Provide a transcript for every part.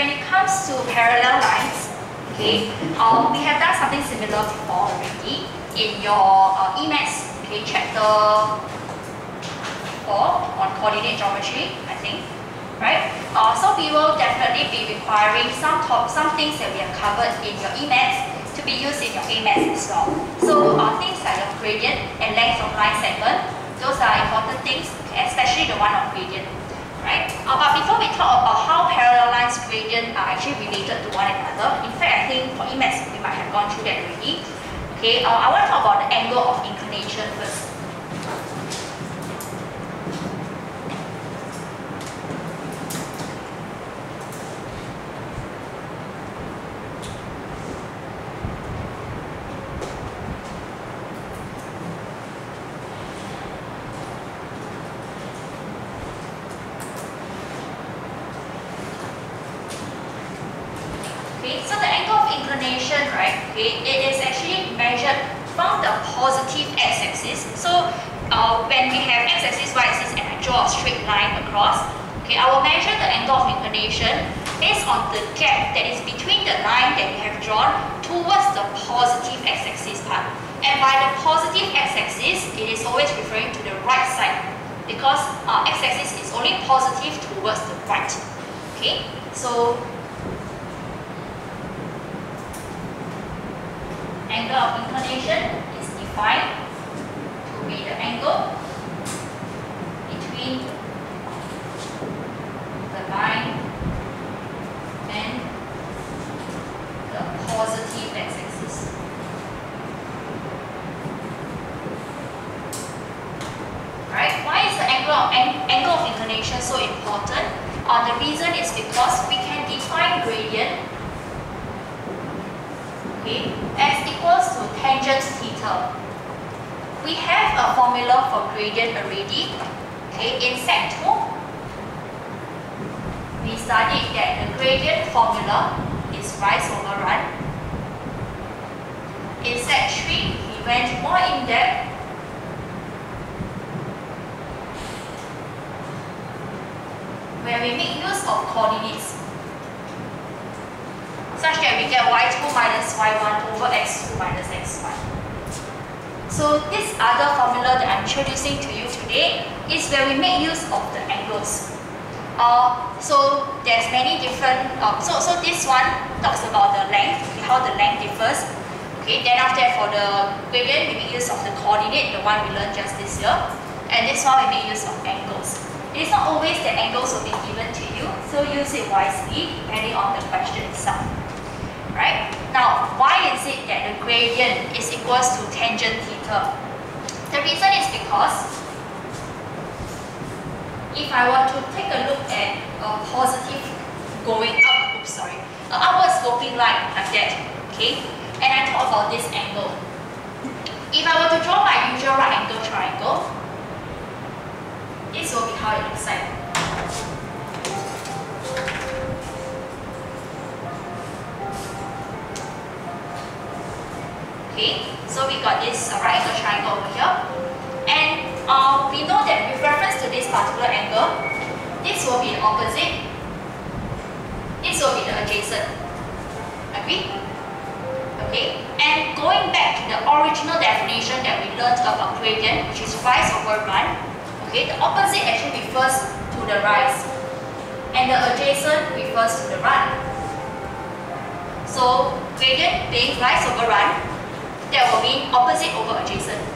when it comes to parallel lines, okay, um, we have done something similar before already in your uh, EMATS, okay, chapter 4 on coordinate geometry, I think, right? Uh, so we will definitely be requiring some top, some things that we have covered in your EMATS to be used in your AMATS as well. So uh, things like your gradient and length of line segment, those are important things, especially the one of gradient right? Uh, but before we talk about how parallel lines gradient are actually related to one another, in fact, I think for EMATS, we might have gone through that already. Okay, uh, I want to talk about the angle of inclination first. Okay, I will measure the angle of inclination based on the gap that is between the line that we have drawn towards the positive x-axis part. And by the positive x-axis, it is always referring to the right side because our x-axis is only positive towards the right. Okay, so angle of inclination is defined to be the angle line and the positive x-axis. Right? Why is the angle of, angle of inclination so important? Uh, the reason is because we can define gradient okay, x equals to tangent theta. We have a formula for gradient already okay, in Sec 2 we studied that the gradient formula is rise over run. In Sec 3, we went more in depth where we make use of coordinates such that we get y2 minus y1 over x2 minus x1. So this other formula that I'm introducing to you today is where we make use of the angles. Uh, so there's many different. Um, so so this one talks about the length, how the length differs. Okay, then after that for the gradient we make use of the coordinate, the one we learned just this year, and this one we make use of angles. It is not always that angles will be given to you, so use it wisely depending on the question itself. Right? Now, why is it that the gradient is equals to tangent theta? The reason is because if I want to take a look at a positive going up, oops, sorry, an upward sloping line like that, okay? And I talk about this angle. If I were to draw my usual right angle triangle, this will be how it looks like. Okay, so we got this right angle triangle over here. And uh, we know that we've to this particular angle, this will be the opposite, this will be the adjacent. Agree? Okay, and going back to the original definition that we learned about gradient, which is rise over run, okay, the opposite actually refers to the rise, and the adjacent refers to the run. So, gradient being rise over run, that will mean opposite over adjacent.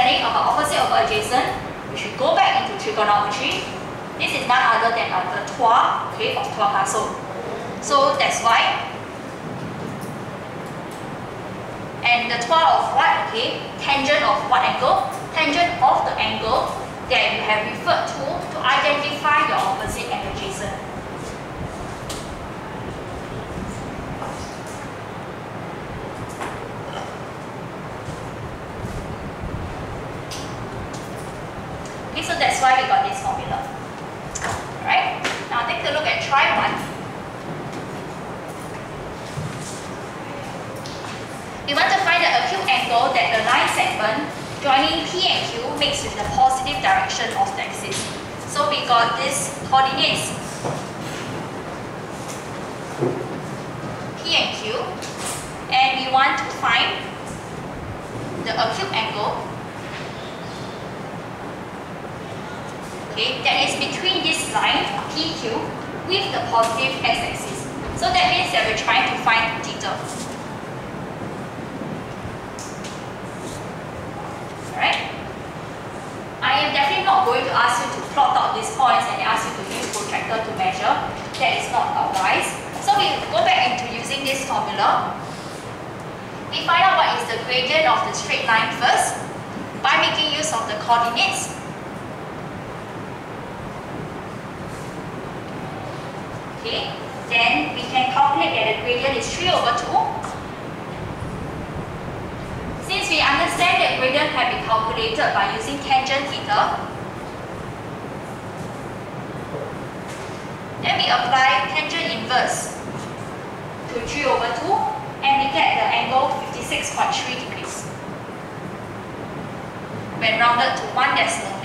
understanding of our opposite over adjacent, we should go back into trigonometry. This is none other than uh, the TOA, okay, of TOA CAH SOH. So that's why. And the TOA of what, okay, tangent of what angle? Tangent of the angle that you have referred to to identify your opposite try one. We want to find the acute angle that the line segment joining P and Q makes with the positive direction of the axis. So we got this coordinates P and Q and we want to find the acute angle okay, that is between this line PQ with the positive x-axis. So that means that we're trying to find theta. Alright? I am definitely not going to ask you to plot out these points and ask you to use protractor to measure. That is not wise. So we go back into using this formula. We find out what is the gradient of the straight line first by making use of the coordinates Okay, then we can calculate that the gradient is 3 over 2. Since we understand that gradient can be calculated by using tangent theta, then we apply tangent inverse to 3 over 2 and we get the angle 56.3 degrees. When rounded to one decimal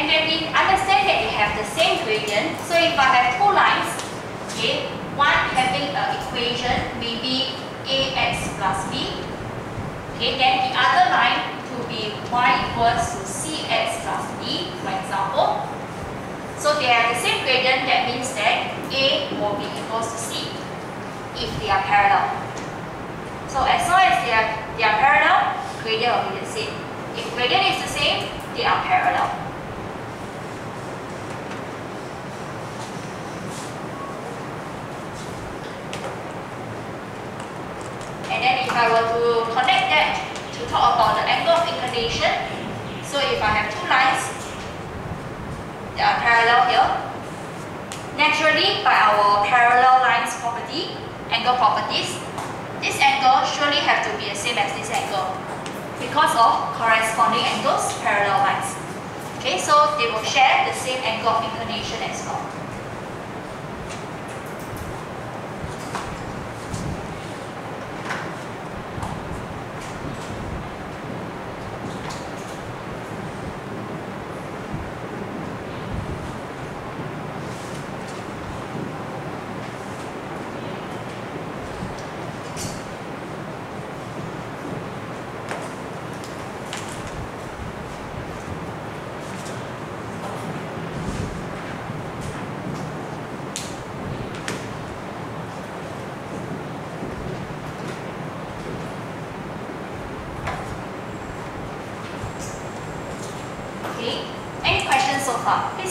and then we understand that they have the same gradient. So if I have two lines, okay, one having an equation maybe ax plus b, okay, then the other line to be y equals to cx plus b, for example. So they have the same gradient, that means that a will be equal to c if they are parallel. So as long as they are, they are parallel, gradient will be the same. If gradient is the same, they are parallel. if I were to connect that to talk about the angle of inclination, so if I have two lines that are parallel here, naturally by our parallel lines property, angle properties, this angle surely have to be the same as this angle because of corresponding angles, parallel lines. Okay, so they will share the same angle of inclination as well.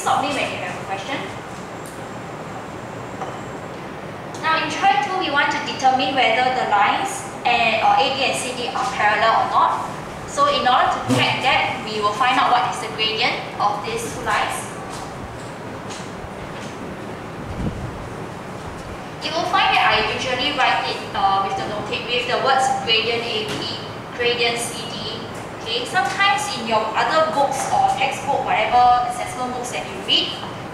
only when you have a question. Now in track 2, we want to determine whether the lines and, or AD and CD are parallel or not. So in order to check that, we will find out what is the gradient of these two lines. You will find that I usually write it uh, with the notate with the words gradient AB, gradient CD. Okay, sometimes in your other books or textbook, whatever books that you read,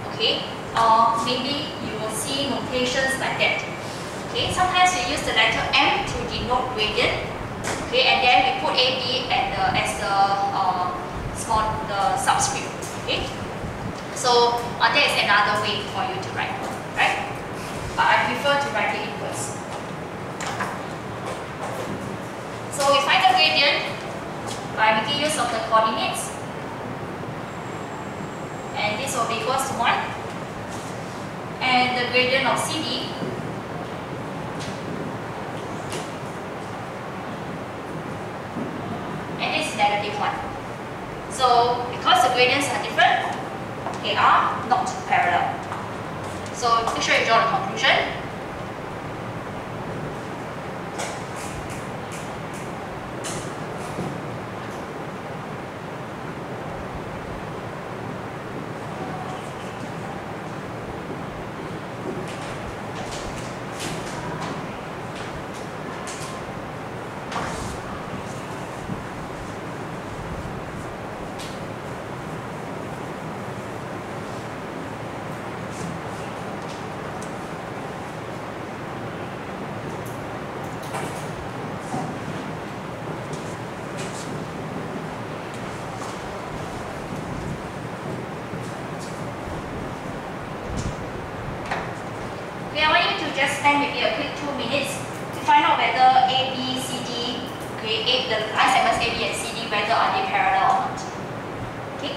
okay, or maybe you will see notations like that. Okay, sometimes we use the letter M to denote gradient, okay, and then we put AB at the, as the uh, small the subscript. Okay, so uh, that is another way for you to write, right? But I prefer to write it in inverse. So we find the gradient by making use of the coordinates and this will be equals to 1. And the gradient of CD and is negative 1. So because the gradients are different, they are not parallel. So make sure you draw the conclusion. just spend maybe a quick two minutes to find out whether A, B, C, D, okay, A, the line segments A, B, and C, D, whether are they parallel or not. Okay,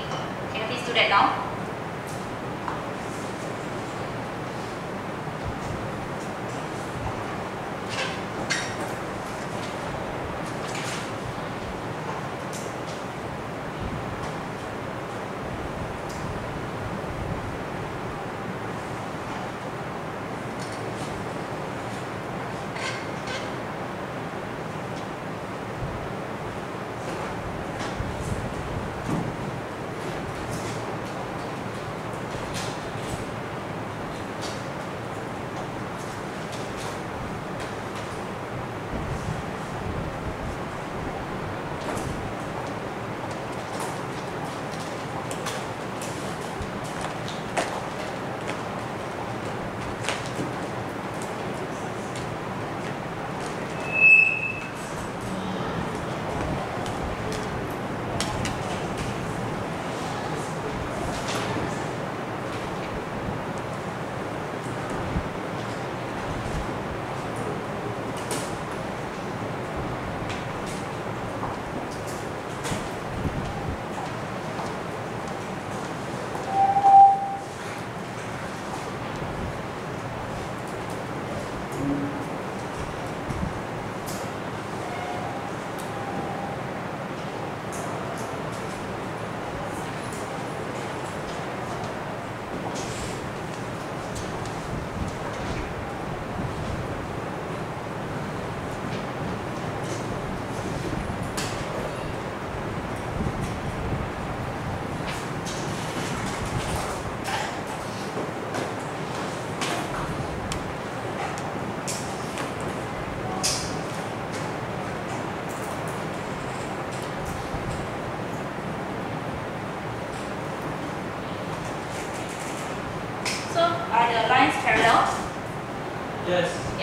can you please do that now?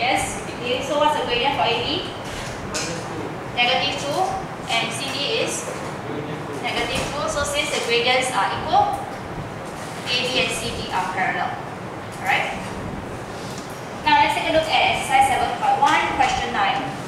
Yes. Okay, so what's the gradient for AB? Negative 2. And CD is? Negative 2. So since the gradients are equal, AB and CD are parallel. Alright? Now let's take a look at exercise 7.1, question 9.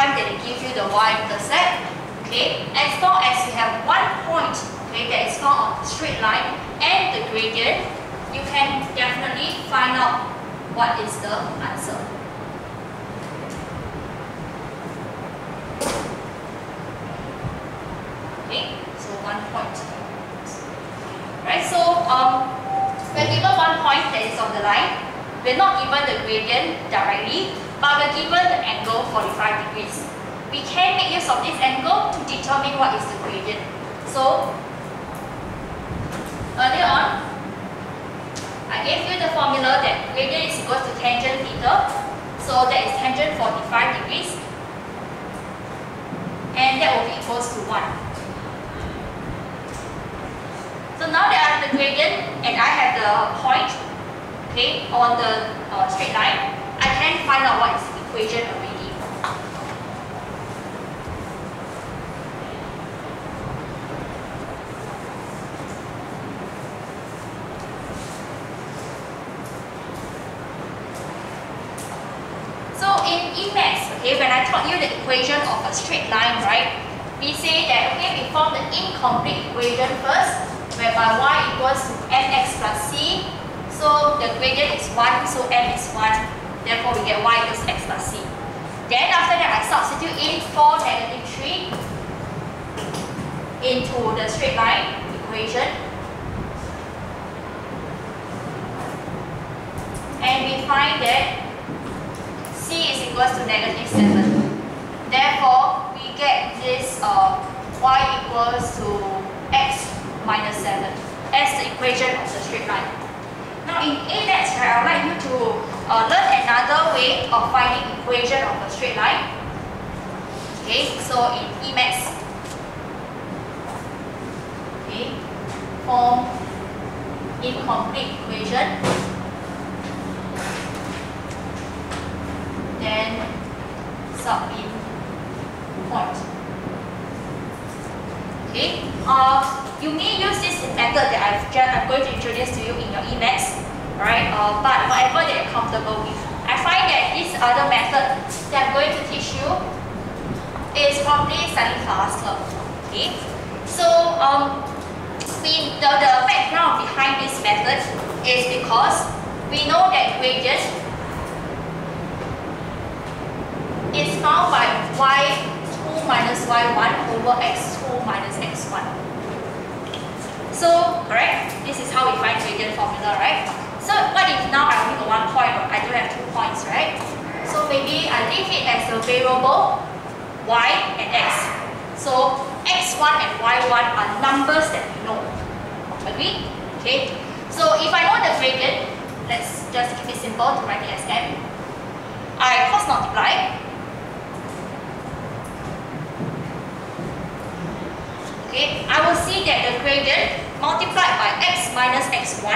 Time that it gives you the y-intercept, okay, as long as you have one point okay, that is found on the straight line and the gradient, you can definitely find out what is the answer. Okay, so one point. Right, so um, we're given one point that is on the line. We're not given the gradient directly, but we're given the angle 45 degrees. We can make use of this angle to determine what is the gradient. So, earlier on, I gave you the formula that gradient is equal to tangent theta. So that is tangent 45 degrees. And that will be equals to 1. So now that I have the gradient and I have the point okay, on the uh, straight line, I can find out what is the equation already. So in EMATS, okay, when I taught you the equation of a straight line, right, we say that, okay, we form the incomplete equation first, whereby y equals to mx plus c so the gradient is 1, so m is 1. Therefore, we get y equals x plus c. Then after that, I substitute in 4, negative 3 into the straight line equation. And we find that c is equals to negative 7. Therefore, we get this uh, y equals to x minus 7 as the equation of the straight line. Now in AMATS, right, I would like you to uh, learn another way of finding equation of a straight line. Okay, so in EMATS, okay, form incomplete equation, then sub in point. Okay, uh, you may use this method that I've just, I'm going to introduce to you in your EMATS, right? Uh, but whatever that you're comfortable with. I find that this other method that I'm going to teach you is probably slightly faster. Okay, so um, we, the, the background behind this method is because we know that gradient is found by y2 minus y1 over x2 minus x1. So, correct? This is how we find the gradient formula, right? So, what if now I only got one point, but I don't have two points, right? So, maybe I leave it as a variable y and x. So, x1 and y1 are numbers that we know. Agree? Okay? So, if I know the gradient, let's just keep it simple to write it as m. I cross multiply. Okay, I will see that the gradient multiplied by x minus x1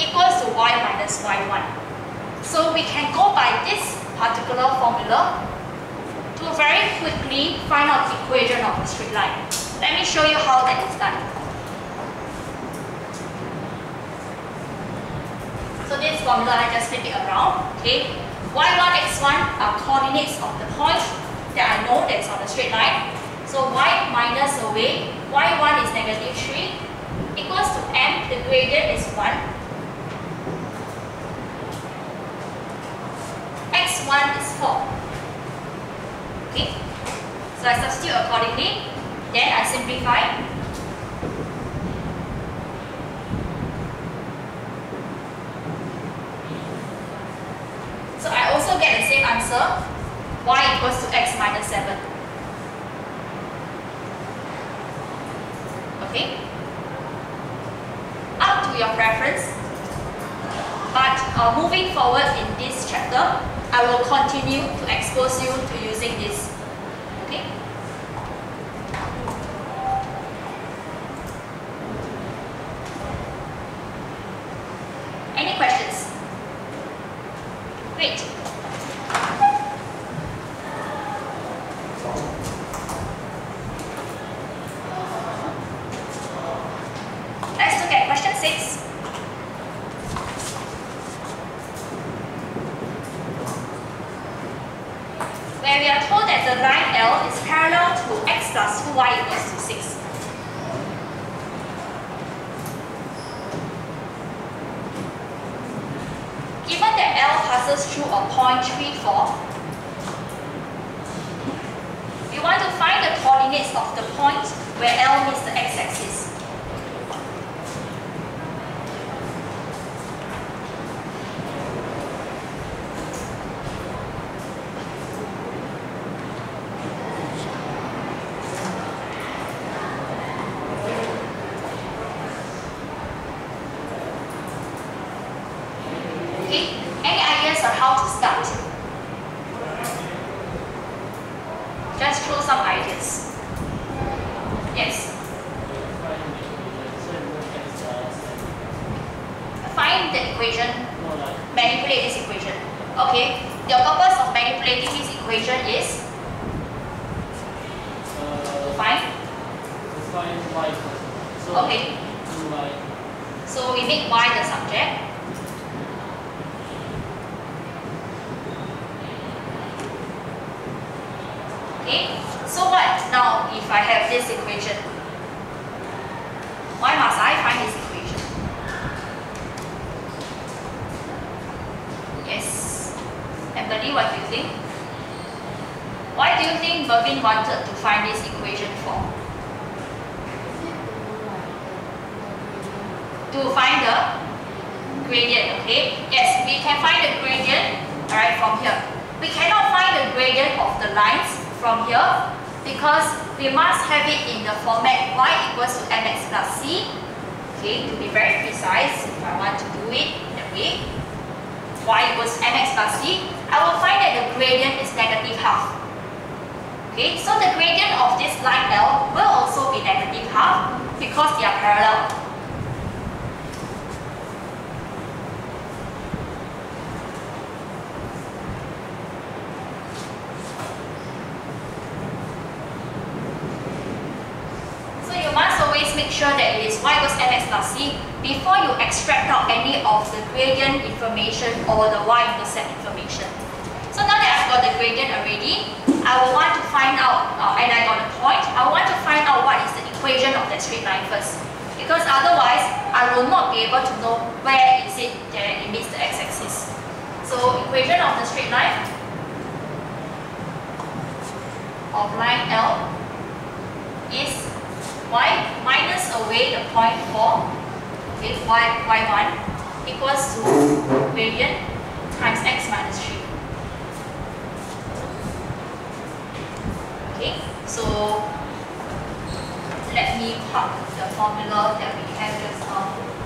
equals to y minus y1. So we can go by this particular formula to very quickly find out the equation of a straight line. Let me show you how that is done. So this formula, I just flip it around, okay? y1, x1 are coordinates of the point that I know that's on the straight line. So y minus away, y1 is negative 3, equals to m, the gradient is 1. x1 is 4. Okay, so I substitute accordingly, then I simplify. So I also get the same answer, y equals to x minus 7. Okay up to your preference. But uh, moving forward in this chapter, I will continue to expose you to using this. Okay? Any questions? right the equation? Manipulate this equation. Okay. The purpose of manipulating this equation is find. So okay. So we make y the subject. Okay. So what? Now if I have this equation, Mervin wanted to find this equation for? To find the gradient, okay? Yes, we can find the gradient, alright, from here. We cannot find the gradient of the lines from here because we must have it in the format y equals to mx plus c. Okay, to be very precise, if I want to do it that way, y equals mx plus c, I will find that the gradient is negative half. Okay, so the gradient of this line L will also be negative half because they are parallel. So you must always make sure that it is y equals mx plus c before you extract out any of the gradient information or the y-intercept information got the gradient already, I will want to find out, uh, and I got the point, I want to find out what is the equation of that straight line first. Because otherwise, I will not be able to know where is it that it meets the x-axis. So equation of the straight line of line L is y minus away the point 4 with y, y1 equals to gradient times x minus 3. So let me plug the formula that we have just now.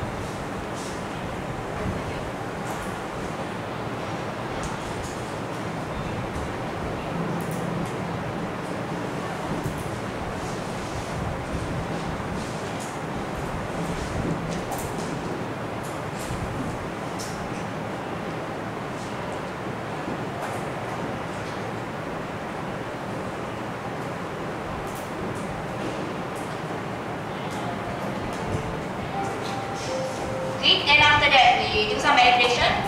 meditation.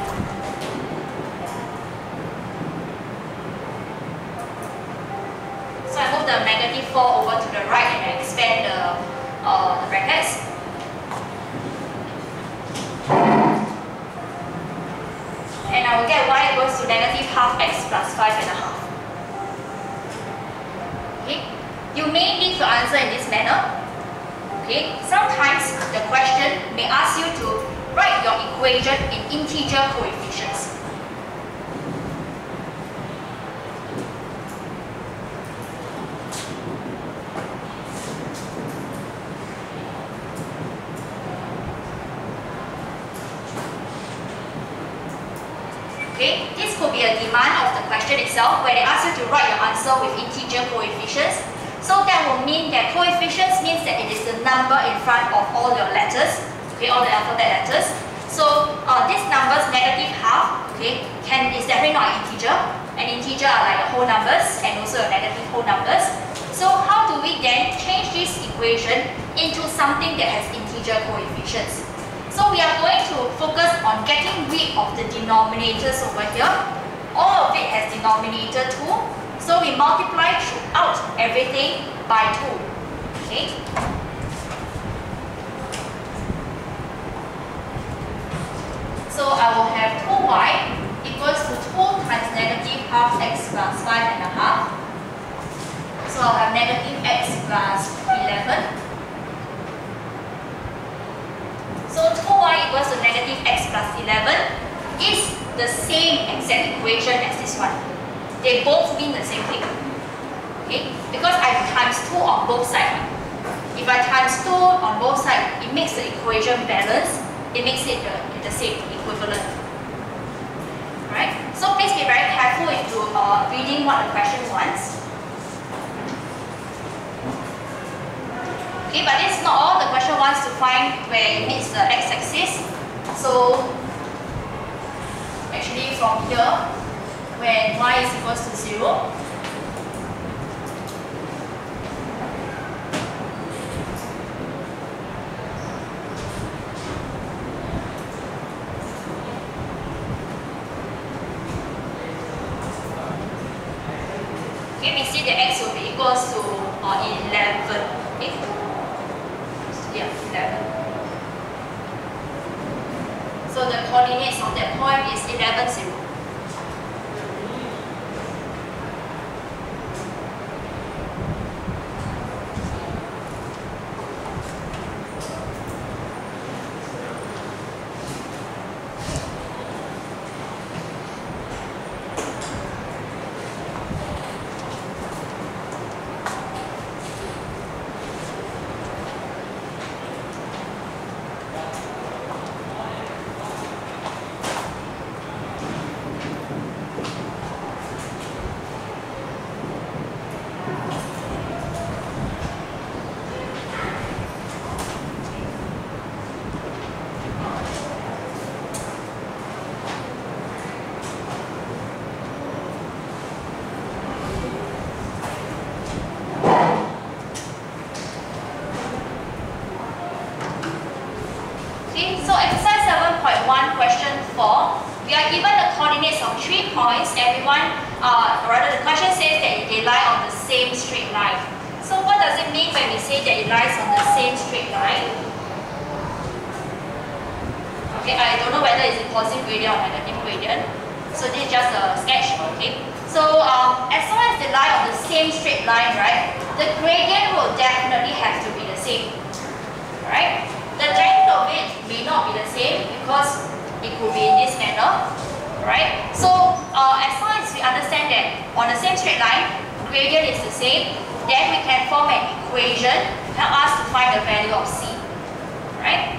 integer coefficients. So that will mean that coefficients means that it is the number in front of all your letters, okay, all the alphabet letters. So uh, this number's negative half, okay, can is definitely not an integer. An integer are like whole numbers and also negative whole numbers. So how do we then change this equation into something that has integer coefficients? So we are going to focus on getting rid of the denominators over here. All of it has denominator 2 so we multiply throughout everything by 2. Okay? So I will have 2y equals to 2 times negative half x plus 5 and a half. So I'll have negative x plus 11. So 2y equals to negative x plus 11 is the same exact equation as this one. They both mean the same thing. Okay? Because I times 2 on both sides. If I times 2 on both sides, it makes the equation balance. It makes it the, the same, equivalent. Right? So please be very careful into uh, reading what the question wants. Okay, but it's not all. The question wants to find where it meets the x-axis. So actually from here, when y is equals to 0, Okay, we see the x will be equals to uh, 11. Okay? Yeah, 11. So the coordinates of that point is 11, 0. Okay, so exercise 7.1 question 4. We are given the coordinates of three points. Everyone, uh, rather the question says that they lie on the same straight line. So what does it that it lies on the same straight line? Okay, I don't know whether it's a positive gradient or negative gradient. So this is just a sketch, okay? So um, as long as they lie on the same straight line, right, the gradient will definitely have to be the same, right? The length of it may not be the same because it could be in this manner, right? So uh, as long as we understand that on the same straight line, gradient is the same, then we can form an equation to help us to find the value of c, right?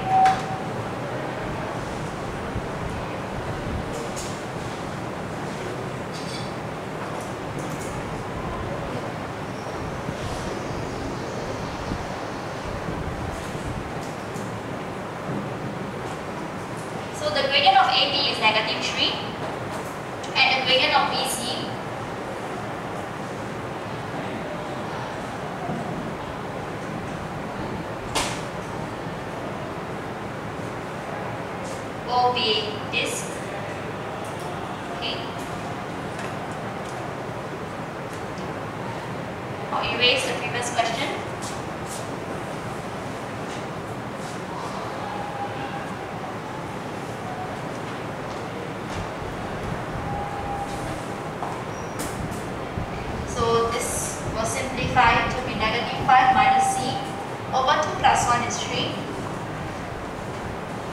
So the gradient of AB is negative 3 and the gradient of BC will be this. Okay. I'll erase the previous question. So this will simplify to be negative 5 minus c over 2 plus 1 is 3.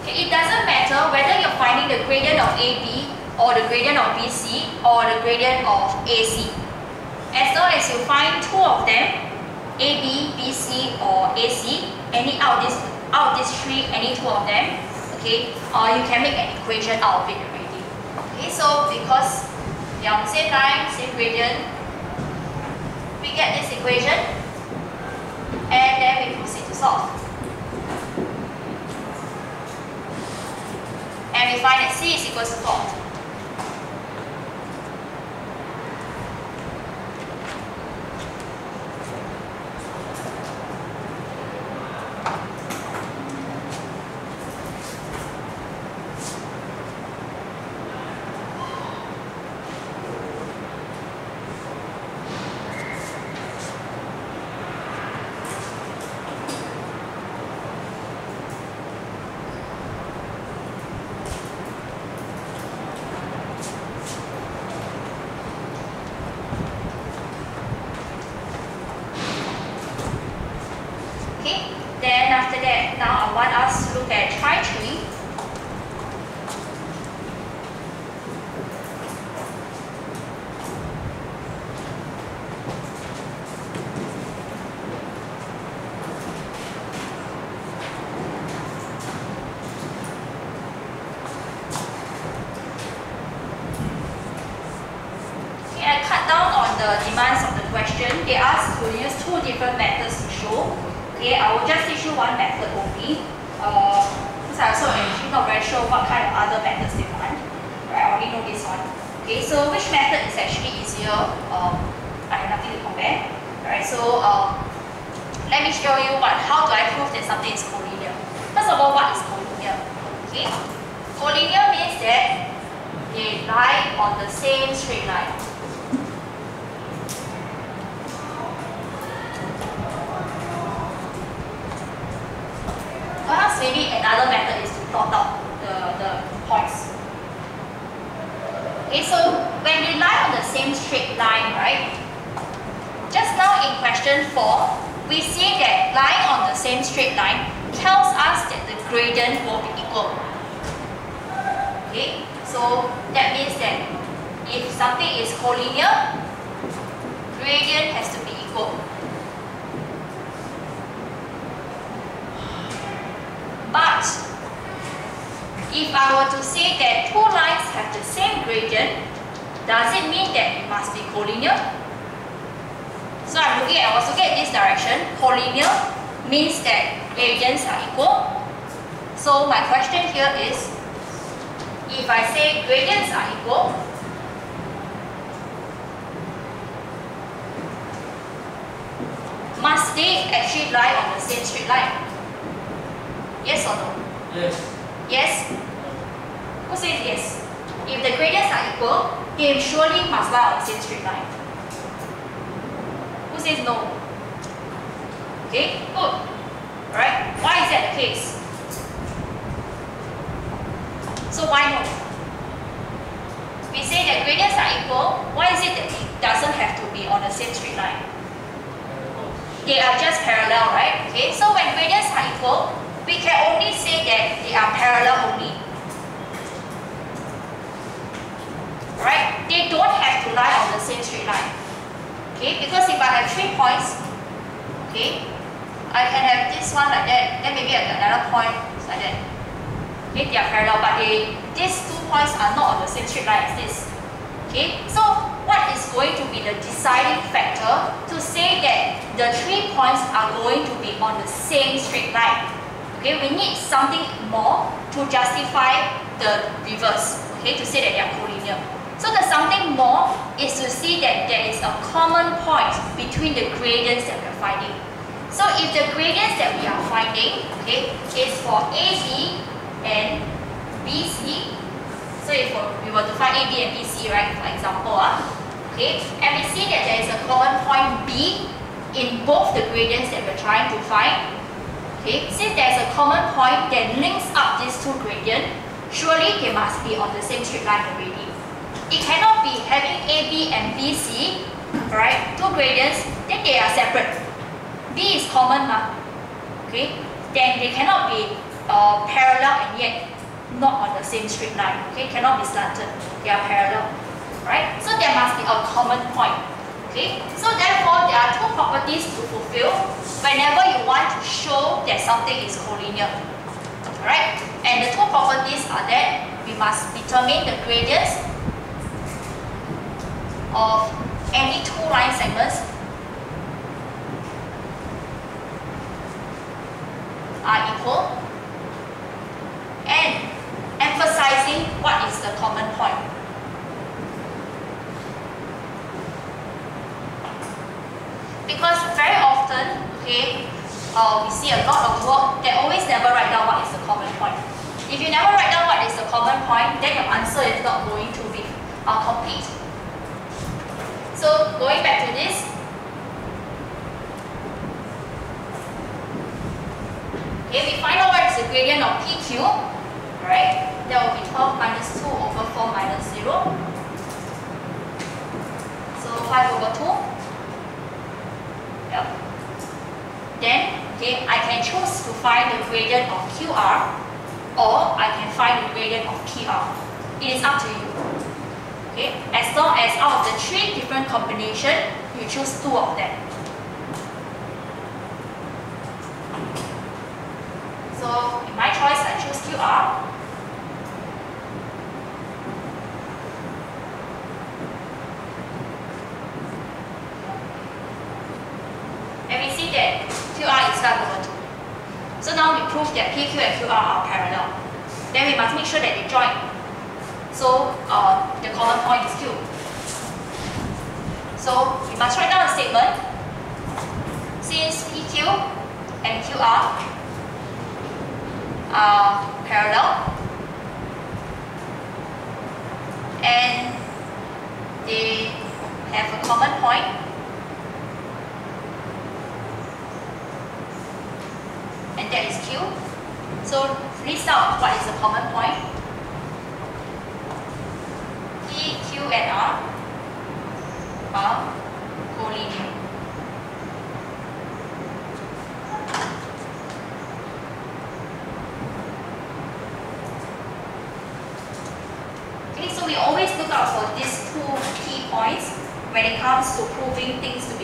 Okay, it doesn't matter whether you're finding the gradient of AB or the gradient of BC or the gradient of AC. As long as you find two of them, AB, BC or AC, any out of this out of these three, any two of them, uh, you can make an equation out of it already. Okay, so because they are on the same line, same gradient, we get this equation and then we proceed to solve. And we find that C is equal to 4. Question, they ask to use two different methods to show. Okay, I will just you one method only. Uh, because I also actually not very sure what kind of other methods they want. Right, I only know this one. Okay, so which method is actually easier? Um, I have nothing to compare. Alright, so um, let me show you what. How do I prove that something is collinear? First of all, what is collinear? Okay, collinear means that they lie on the same straight line. Maybe another method is to plot out the, the points. Okay, so when we lie on the same straight line, right? Just now in question 4, we see that lying on the same straight line tells us that the gradient will be equal. Okay, so that means that if something is collinear, gradient has to be equal. But if I were to say that two lines have the same gradient, does it mean that it must be collinear? So I'm looking at, I was looking at this direction. Collinear means that gradients are equal. So my question here is, if I say gradients are equal, must they actually lie on the same straight line? Yes or no? Yes. Yes? Who says yes? If the gradients are equal, they surely must lie on the same straight line. Who says no? Okay, good. Alright, why is that the case? So why no? We say that gradients are equal, why is it that it doesn't have to be on the same straight line? They are just parallel, right? Okay, so when gradients are equal, we can only say that they are parallel only. Right? They don't have to lie on the same straight line. Okay, because if I have three points, okay, I can have this one like that, then maybe another point like that. Okay, they are parallel, but they these two points are not on the same straight line as this. Okay, so what is going to be the deciding factor to say that the three points are going to be on the same straight line? Okay, we need something more to justify the reverse, okay, to say that they are collinear. So the something more is to see that there is a common point between the gradients that we are finding. So if the gradients that we are finding, okay, is for AB and BC, so if we were to find AB and BC, right, for example, uh, okay, and we see that there is a common point B in both the gradients that we're trying to find, Okay, since there's a common point that links up these two gradients, surely they must be on the same straight line already. It cannot be having AB and BC, right, two gradients, then they are separate. B is common, ma, okay, then they cannot be uh, parallel and yet not on the same straight line, okay, cannot be slanted, they are parallel, right? So there must be a common point, okay? So therefore, there are two properties to fulfill whenever you want to show that something is collinear. Alright? And the two properties are that we must determine the gradients of any two line segments are equal and emphasizing what is the common point. Because very often okay, uh, we see a lot of work that always never write down what is the common point. If you never write down what is the common point, then your answer is not going to be uh, complete. So going back to this, okay, we find out what is the gradient of PQ, right? That will be 12 minus 2 over 4 minus 0. So 5 over 2. Yep. Then, okay, I can choose to find the gradient of QR or I can find the gradient of PR. It is up to you. Okay, as long as out of the three different combination, you choose two of them. So in my choice, I choose QR. And we see that QR is over 2. So now we prove that PQ and QR are parallel. Then we must make sure that they join. So uh, the common point is Q. So we must write down a statement. Since PQ and QR are parallel and they have a common point and that is Q. So list out what is the common point. P, Q and R are collinear. Okay, So we always look out for these two key points when it comes to proving things to be